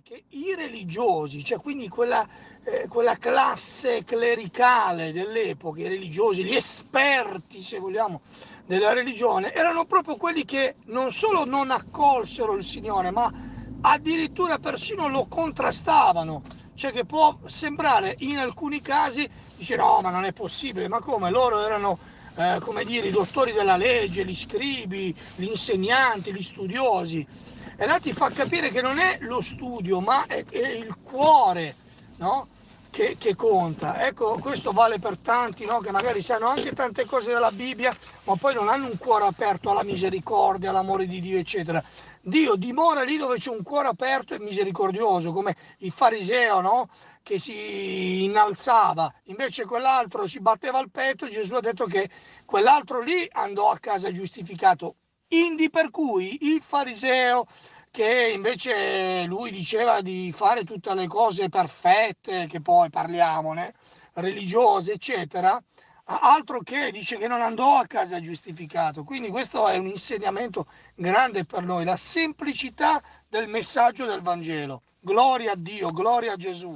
che i religiosi, cioè quindi quella, eh, quella classe clericale dell'epoca, i religiosi, gli esperti, se vogliamo, della religione, erano proprio quelli che non solo non accolsero il Signore, ma addirittura persino lo contrastavano. Cioè che può sembrare in alcuni casi, dice no, ma non è possibile, ma come? Loro erano, eh, come dire, i dottori della legge, gli scribi, gli insegnanti, gli studiosi e là ti fa capire che non è lo studio, ma è, è il cuore no? che, che, conta. Ecco, questo vale per tanti no? che magari sanno anche tante cose della Bibbia, ma poi non hanno un cuore aperto alla misericordia, all'amore di Dio, eccetera. Dio dimora lì dove c'è un cuore aperto e misericordioso, come il fariseo, no? che si innalzava, invece quell'altro si batteva al petto, Gesù ha detto che quell'altro lì andò a casa giustificato. Indi per cui il fariseo che invece lui diceva di fare tutte le cose perfette, che poi parliamone, religiose, eccetera, altro che dice che non andò a casa giustificato. Quindi questo è un insegnamento grande per noi, la semplicità del messaggio del Vangelo. Gloria a Dio, gloria a Gesù.